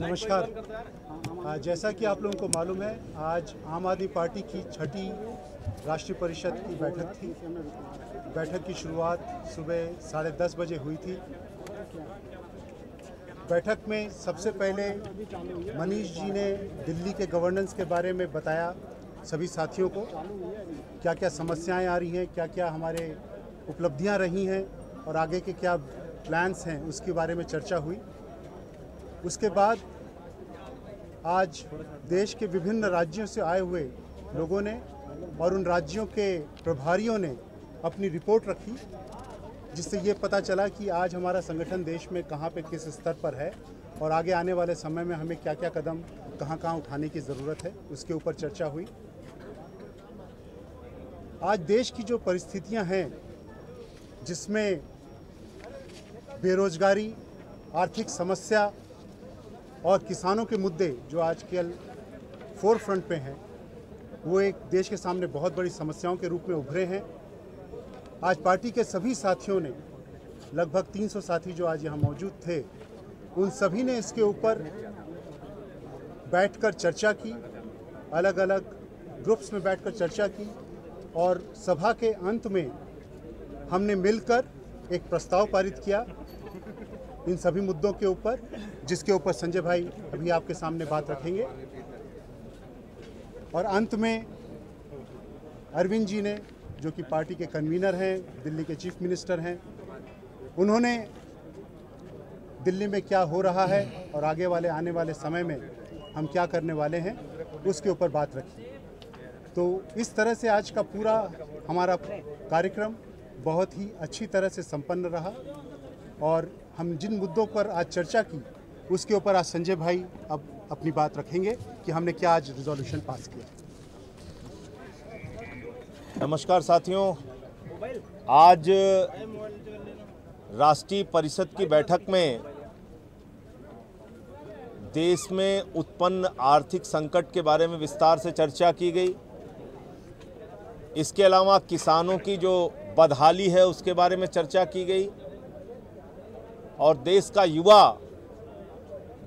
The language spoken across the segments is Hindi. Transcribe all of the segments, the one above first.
नमस्कार। जैसा कि आप लोगों को मालूम है, आज आम आदमी पार्टी की छठी राष्ट्रीय परिषद की बैठक थी। बैठक की शुरुआत सुबह साढ़े दस बजे हुई थी। बैठक में सबसे पहले मनीष जी ने दिल्ली के गवर्नेंस के बारे में बताया सभी साथियों को क्या क्या समस्याएँ आ रही हैं क्या क्या हमारे उपलब्धियाँ रही हैं और आगे के क्या प्लान्स हैं, उसके बारे में चर्चा हुई। उसके बाद आज देश के विभिन्न राज्यों से आए हुए लोगों ने और उन राज्यों के प्रभारियों ने अपनी रिपोर्ट रखी, जिससे ये पता चला कि आज हमारा संगठन देश में कहाँ पे किस स्तर पर है और आगे आने वाले समय में हमें क्या क्या कदम कहाँ कहाँ उठाने की ज़रूरत है, उसके ऊपर चर्चा हुई। आज देश की जो परिस्थितियाँ हैं, जिसमें बेरोजगारी, आर्थिक समस्या और किसानों के मुद्दे जो आजकल फोर फ्रंट पे हैं, वो एक देश के सामने बहुत बड़ी समस्याओं के रूप में उभरे हैं। आज पार्टी के सभी साथियों ने, लगभग 300 साथी जो आज यहाँ मौजूद थे, उन सभी ने इसके ऊपर बैठकर चर्चा की अलग अलग ग्रुप्स में बैठकर चर्चा की और सभा के अंत में हमने मिलकर एक प्रस्ताव पारित किया। इन सभी मुद्दों के ऊपर, जिसके ऊपर संजय भाई अभी आपके सामने बात रखेंगे। और अंत में, अरविंद जी ने, जो कि पार्टी के कन्वीनर हैं, दिल्ली के चीफ मिनिस्टर हैं, उन्होंने दिल्ली में क्या हो रहा है और आगे वाले, आने वाले समय में हम क्या करने वाले हैं, उसके ऊपर बात रखी। तो इस तरह से आज का पूरा हमारा कार्यक्रम बहुत ही अच्छी तरह से संपन्न रहा और हम जिन मुद्दों पर आज चर्चा की, उसके ऊपर आज संजय भाई अब अपनी बात रखेंगे कि हमने क्या आज रिजोल्यूशन पास किया। नमस्कार साथियों। आज राष्ट्रीय परिषद की बैठक में देश में उत्पन्न आर्थिक संकट के बारे में विस्तार से चर्चा की गई। इसके अलावा किसानों की जो बदहाली है, उसके बारे में चर्चा की गई। और देश का युवा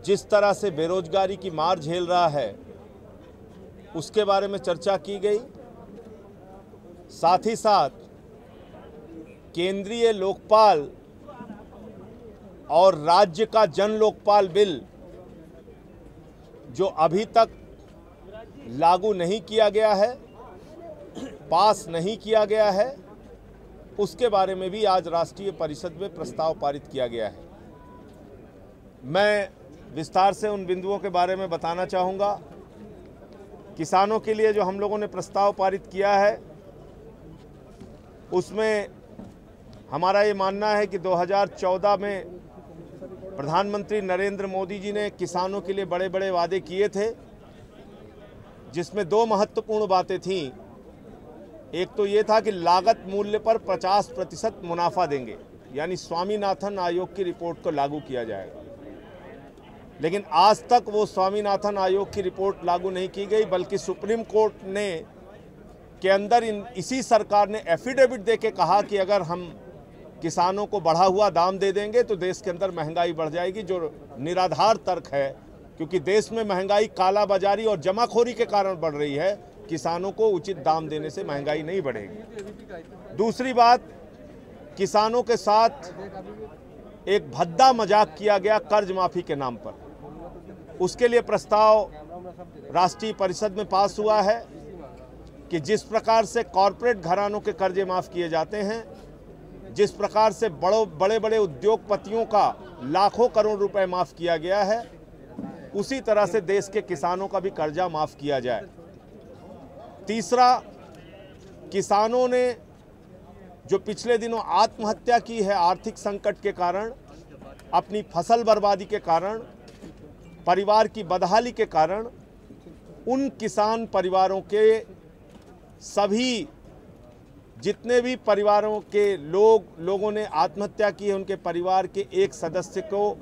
जिस तरह से बेरोजगारी की मार झेल रहा है, उसके बारे में चर्चा की गई। साथ ही साथ केंद्रीय लोकपाल और राज्य का जन लोकपाल बिल जो अभी तक लागू नहीं किया गया है, पास नहीं किया गया है उसके बारे में भी आज राष्ट्रीय परिषद में प्रस्ताव पारित किया गया है। मैं विस्तार से उन बिंदुओं के बारे में बताना चाहूँगा। किसानों के लिए जो हम लोगों ने प्रस्ताव पारित किया है, उसमें हमारा ये मानना है कि 2014 में प्रधानमंत्री नरेंद्र मोदी जी ने किसानों के लिए बड़े बड़े वादे किए थे, जिसमें दो महत्वपूर्ण बातें थीं। एक तो ये था कि लागत मूल्य पर 50 प्रतिशत मुनाफा देंगे, यानी स्वामीनाथन आयोग की रिपोर्ट को लागू किया जाएगा। लेकिन आज तक वो स्वामीनाथन आयोग की रिपोर्ट लागू नहीं की गई, बल्कि सुप्रीम कोर्ट ने के अंदर इन, इसी सरकार ने एफिडेविट दे के कहा कि अगर हम किसानों को बढ़ा हुआ दाम दे देंगे तो देश के अंदर महँगाई बढ़ जाएगी, जो निराधार तर्क है, क्योंकि देश में महँगाई काला बाजारी और जमाखोरी के कारण बढ़ रही है। किसानों को उचित दाम देने से महँगाई नहीं बढ़ेगी। दूसरी बात, किसानों के साथ एक भद्दा मज़ाक किया गया कर्ज माफ़ी के नाम पर। उसके लिए प्रस्ताव राष्ट्रीय परिषद में पास हुआ है कि जिस प्रकार से कॉरपोरेट घरानों के कर्जे माफ़ किए जाते हैं, जिस प्रकार से बड़ो बड़े बड़े उद्योगपतियों का लाखों करोड़ रुपए माफ़ किया गया है, उसी तरह से देश के किसानों का भी कर्जा माफ़ किया जाए। तीसरा, किसानों ने जो पिछले दिनों आत्महत्या की है आर्थिक संकट के कारण, अपनी फ़सल बर्बादी के कारण, परिवार की बदहाली के कारण, उन किसान परिवारों के सभी, जितने भी परिवारों के लोग, लोगों ने आत्महत्या की है, उनके परिवार के एक सदस्य को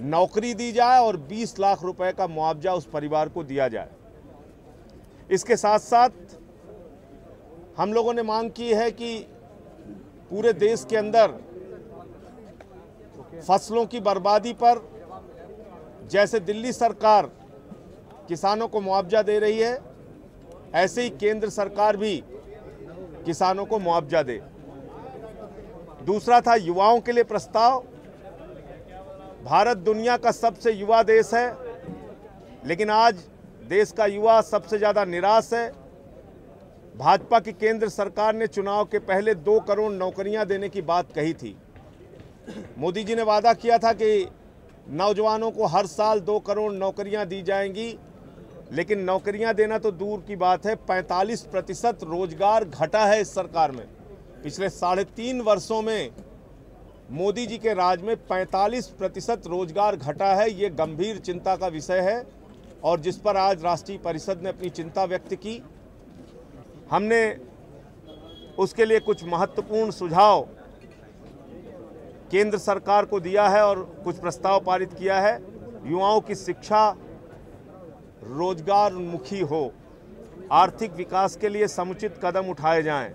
नौकरी दी जाए और 20 लाख रुपए का मुआवजा उस परिवार को दिया जाए। इसके साथ साथ हम लोगों ने मांग की है कि पूरे देश के अंदर फ़सलों की बर्बादी पर जैसे दिल्ली सरकार किसानों को मुआवजा दे रही है, ऐसे ही केंद्र सरकार भी किसानों को मुआवजा दे। दूसरा था युवाओं के लिए प्रस्ताव। भारत दुनिया का सबसे युवा देश है, लेकिन आज देश का युवा सबसे ज़्यादा निराश है। भाजपा की केंद्र सरकार ने चुनाव के पहले दो करोड़ नौकरियाँ देने की बात कही थी। मोदी जी ने वादा किया था कि नौजवानों को हर साल दो करोड़ नौकरियाँ दी जाएँगी, लेकिन नौकरियाँ देना तो दूर की बात है। 45 प्रतिशत रोज़गार घटा है इस सरकार में। पिछले साढ़े तीन वर्षों में मोदी जी के राज में 45 प्रतिशत रोज़गार घटा है, ये गंभीर चिंता का विषय है। और जिस पर आज राष्ट्रीय परिषद ने अपनी चिंता व्यक्त की, हमने उसके लिए कुछ महत्वपूर्ण सुझाव केंद्र सरकार को दिया है और कुछ प्रस्ताव पारित किया है। युवाओं की शिक्षा रोज़गार उन्मुखी हो, आर्थिक विकास के लिए समुचित कदम उठाए जाएँ,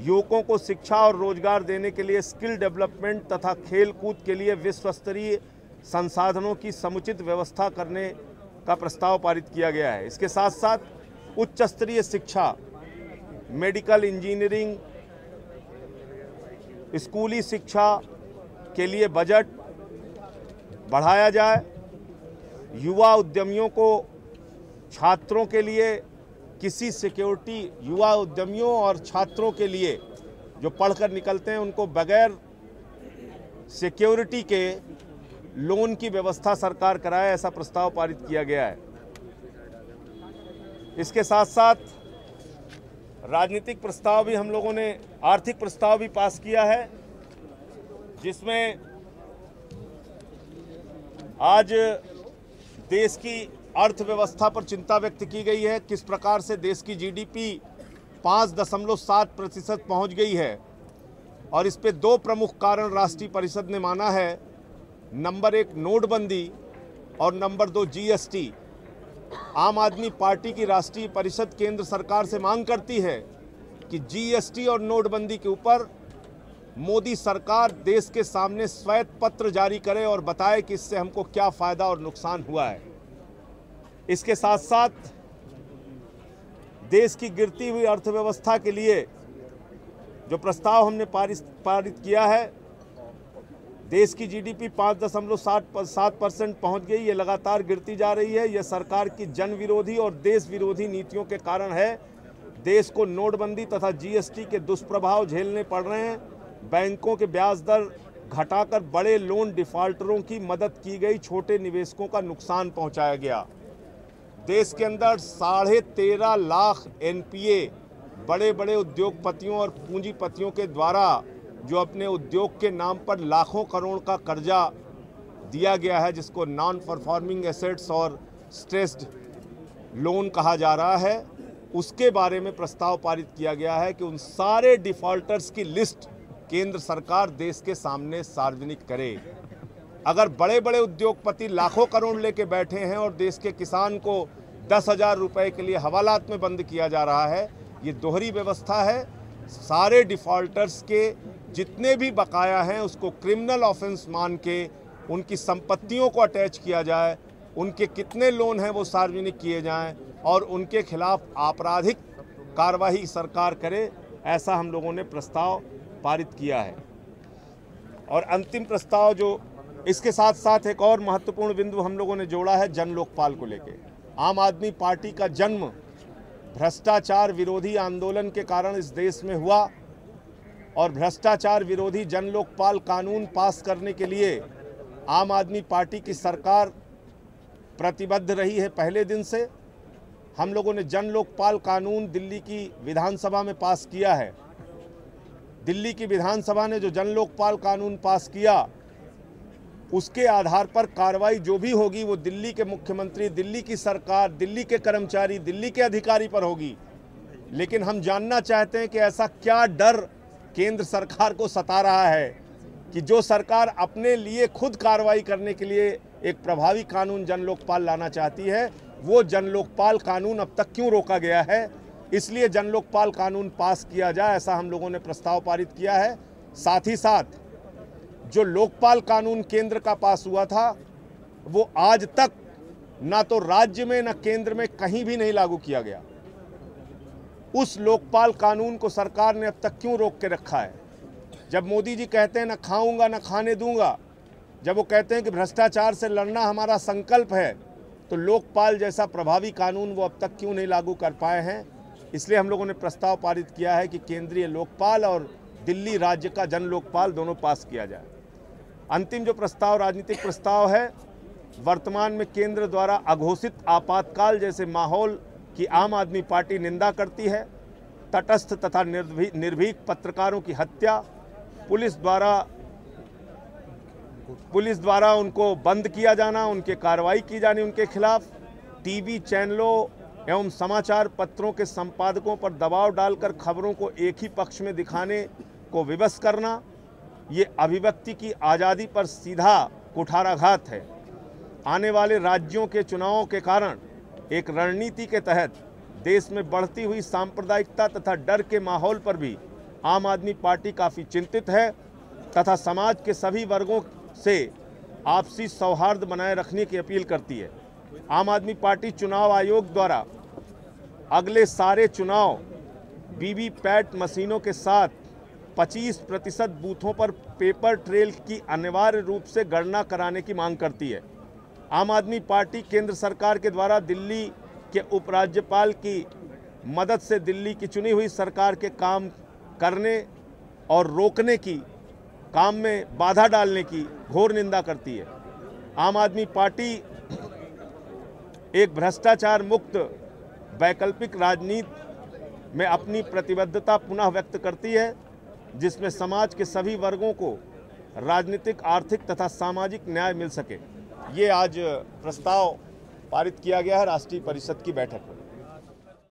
युवकों को शिक्षा और रोज़गार देने के लिए स्किल डेवलपमेंट तथा खेल कूद के लिए विश्व स्तरीय संसाधनों की समुचित व्यवस्था करने का प्रस्ताव पारित किया गया है। इसके साथ साथ उच्च स्तरीय शिक्षा, मेडिकल इंजीनियरिंग, स्कूली शिक्षा के लिए बजट बढ़ाया जाए। युवा उद्यमियों को, छात्रों के लिए, किसी सिक्योरिटी युवा उद्यमियों और छात्रों के लिए जो पढ़कर निकलते हैं, उनको बगैर सिक्योरिटी के लोन की व्यवस्था सरकार कराए, ऐसा प्रस्ताव पारित किया गया है। इसके साथ साथ राजनीतिक प्रस्ताव भी हम लोगों ने, आर्थिक प्रस्ताव भी पास किया है, जिसमें आज देश की अर्थव्यवस्था पर चिंता व्यक्त की गई है, किस प्रकार से देश की जीडीपी पाँच दशमलव सात प्रतिशत पहुँच गई है। और इस पे दो प्रमुख कारण राष्ट्रीय परिषद ने माना है नंबर एक नोटबंदी और नंबर दो जीएसटी। आम आदमी पार्टी की राष्ट्रीय परिषद केंद्र सरकार से मांग करती है कि जीएसटी और नोटबंदी के ऊपर मोदी सरकार देश के सामने श्वेत पत्र जारी करे और बताए कि इससे हमको क्या फ़ायदा और नुकसान हुआ है। इसके साथ साथ देश की गिरती हुई अर्थव्यवस्था के लिए जो प्रस्ताव हमने पारित पारित किया है देश की जीडीपी पाँच दशमलव सात सात परसेंट पहुँच गई, ये लगातार गिरती जा रही है। यह सरकार की जन विरोधी और देश विरोधी नीतियों के कारण है। देश को नोटबंदी तथा जीएसटी के दुष्प्रभाव झेलने पड़ रहे हैं। बैंकों के ब्याज दर घटाकर बड़े लोन डिफॉल्टरों की मदद की गई, छोटे निवेशकों का नुकसान पहुँचाया गया। देश के अंदर साढ़े तेरह लाख एनपीए बड़े बड़े उद्योगपतियों और पूंजीपतियों के द्वारा जो अपने उद्योग के नाम पर लाखों करोड़ का कर्जा दिया गया है, जिसको नॉन परफॉर्मिंग एसेट्स और स्ट्रेस्ड लोन कहा जा रहा है। उसके बारे में प्रस्ताव पारित किया गया है कि उन सारे डिफॉल्टर्स की लिस्ट केंद्र सरकार देश के सामने सार्वजनिक करे। अगर बड़े बड़े उद्योगपति लाखों करोड़ लेके बैठे हैं और देश के किसान को दस हज़ार रुपये के लिए हवालात में बंद किया जा रहा है, ये दोहरी व्यवस्था है। सारे डिफॉल्टर्स के जितने भी बकाया हैं, उसको क्रिमिनल ऑफेंस मान के, उनकी संपत्तियों को अटैच किया जाए, उनके कितने लोन हैं वो सार्वजनिक किए जाएँ, और उनके खिलाफ आपराधिक कार्रवाई सरकार करे, ऐसा हम लोगों ने प्रस्ताव पारित किया है। और अंतिम प्रस्ताव जो इसके साथ साथ एक और महत्वपूर्ण बिंदु हम लोगों ने जोड़ा है, जन लोकपाल को लेके। आम आदमी पार्टी का जन्म भ्रष्टाचार विरोधी आंदोलन के कारण इस देश में हुआ। और भ्रष्टाचार विरोधी जन लोकपाल कानून पास करने के लिए आम आदमी पार्टी की सरकार प्रतिबद्ध रही है पहले दिन से। हम लोगों ने जन लोकपाल कानून दिल्ली की विधानसभा में पास किया है। दिल्ली की विधानसभा ने जो जन लोकपाल कानून पास किया, उसके आधार पर कार्रवाई जो भी होगी वो दिल्ली के मुख्यमंत्री, दिल्ली की सरकार, दिल्ली के कर्मचारी, दिल्ली के अधिकारी पर होगी। लेकिन हम जानना चाहते हैं कि ऐसा क्या डर केंद्र सरकार को सता रहा है कि जो सरकार अपने लिए खुद कार्रवाई करने के लिए एक प्रभावी कानून जन लोकपाल लाना चाहती है, वो जन लोकपाल कानून अब तक क्यों रोका गया है? इसलिए जन लोकपाल कानून पास किया जाए, ऐसा हम लोगों ने प्रस्ताव पारित किया है। साथ ही साथ, जो लोकपाल कानून केंद्र का पास हुआ था, वो आज तक ना तो राज्य में, ना केंद्र में कहीं भी नहीं लागू किया गया। उस लोकपाल कानून को सरकार ने अब तक क्यों रोक के रखा है? जब मोदी जी कहते हैं, ना खाऊँगा, ना खाने दूँगा, जब वो कहते हैं कि भ्रष्टाचार से लड़ना हमारा संकल्प है तो लोकपाल जैसा प्रभावी कानून वो अब तक क्यों नहीं लागू कर पाए हैं? इसलिए हम लोगों ने प्रस्ताव पारित किया है कि केंद्रीय लोकपाल और दिल्ली राज्य का जन लोकपाल दोनों पास किया जाए। अंतिम जो प्रस्ताव, राजनीतिक प्रस्ताव है, वर्तमान में केंद्र द्वारा अघोषित आपातकाल जैसे माहौल की आम आदमी पार्टी निंदा करती है, तटस्थ तथा निर्भी- निर्भीक पत्रकारों की हत्या, पुलिस द्वारा पुलिस द्वारा उनको बंद किया जाना, उनके कार्रवाई की जानी उनके खिलाफ, टीवी चैनलों एवं समाचार पत्रों के संपादकों पर दबाव डालकर खबरों को एक ही पक्ष में दिखाने को विवश करना, ये अभिव्यक्ति की आज़ादी पर सीधा कुठाराघात है। आने वाले राज्यों के चुनावों के कारण एक रणनीति के तहत देश में बढ़ती हुई सांप्रदायिकता तथा डर के माहौल पर भी आम आदमी पार्टी काफ़ी चिंतित है तथा समाज के सभी वर्गों से आपसी सौहार्द बनाए रखने की अपील करती है। आम आदमी पार्टी चुनाव आयोग द्वारा अगले सारे चुनाव वीवी पैट मशीनों के साथ 25 प्रतिशत बूथों पर पेपर ट्रेल की अनिवार्य रूप से गणना कराने की मांग करती है। आम आदमी पार्टी केंद्र सरकार के द्वारा दिल्ली के उपराज्यपाल की मदद से दिल्ली की चुनी हुई सरकार के काम करने और रोकने की, काम में बाधा डालने की घोर निंदा करती है। आम आदमी पार्टी एक भ्रष्टाचार मुक्त वैकल्पिक राजनीति में अपनी प्रतिबद्धता पुनः व्यक्त करती है, जिसमें समाज के सभी वर्गों को राजनीतिक, आर्थिक तथा सामाजिक न्याय मिल सके। ये आज प्रस्ताव पारित किया गया है राष्ट्रीय परिषद की बैठक में।